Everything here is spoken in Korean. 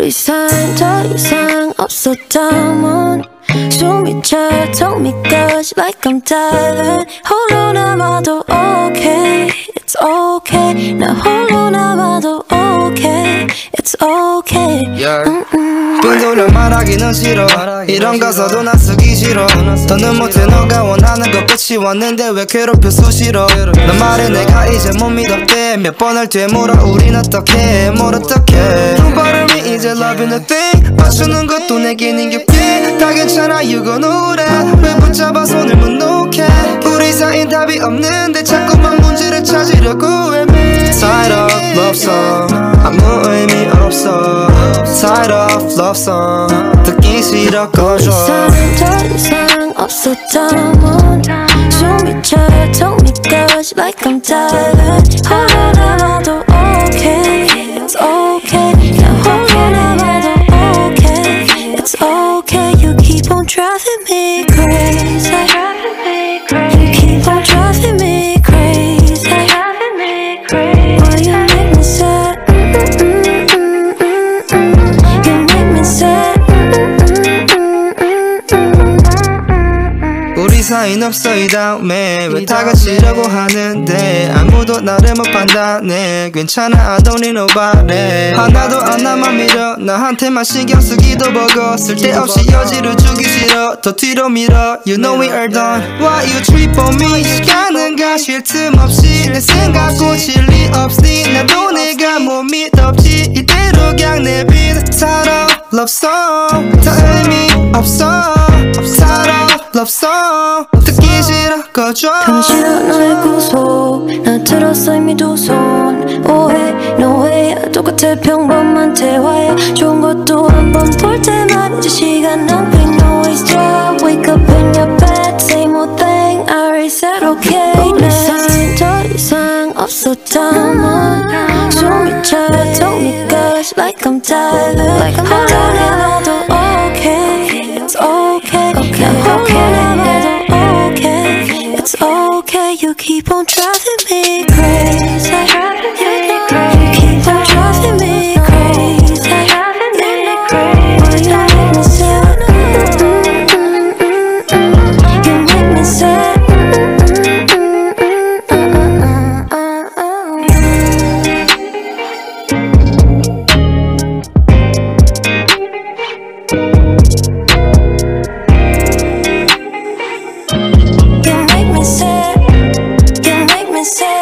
우리 사이 더 이상 없었다면 숨이 차 told me gosh like I'm diving 홀로 남아도 okay. It's okay. 나 홀로 남아도 okay. It's okay. 음, 음. 빈돌려 말하기는 싫어. 이런 가사도 나 쓰기 싫어. 더는 못해 너가 원하는 것 끝이 왔는데 왜 괴롭혀 수시로? 너 말에 내가 이제 못 믿었대. 몇 번을 되물어 우린 어떡해 뭘두 발음 in a thing 맞추는 것도 내겐 힘겹게. 다 괜찮아 you gon' know that 왜 붙잡아 손을 못 놓게 우리 사이엔 답이 없는데 자꾸만 문제를 찾으려고 애매 Side of love song. 아무 의미 없어. Side of love song. 듣기 싫어 꺼줘 사이 더 이상 없었다면 숨이 차 told me gosh like I'm diving 홀로 남아도 on 사이는 없어 이 다음에 왜 다. 같이라고 하는데 아무도 나를 못 판단해 괜찮아 I don't need nobody. 하나도 안 남아 밀어. 나한테만 신경 쓰기도 버거. 쓸데없이 여지를 주기 싫어. 더 뒤로 밀어. You know we are done. Why you trip on me? 시간은 가 쉴 틈 없이. 내 생각 고칠 리 없으니 나도 내가 못 믿었지. 이대로 그냥 내빈 살아 love song. 다 의미 없어. 살아 love song 싫어 꺼줘 당신은 너의 구속 나 들었어 이미 두손 오해 노해 똑같아 평범한 대화야 좋은 것도 한 번 볼 때만 이제 시간 낭비 No waste job Wake up in your bed Same old thing I already said okay 우리 사이 더 이상 없었다면 숨이 차 Told me gosh like I'm diving 홀로 남아도 care, you keep on driving me crazy. You keep on driving me crazy. You make me sad. You make me sad. say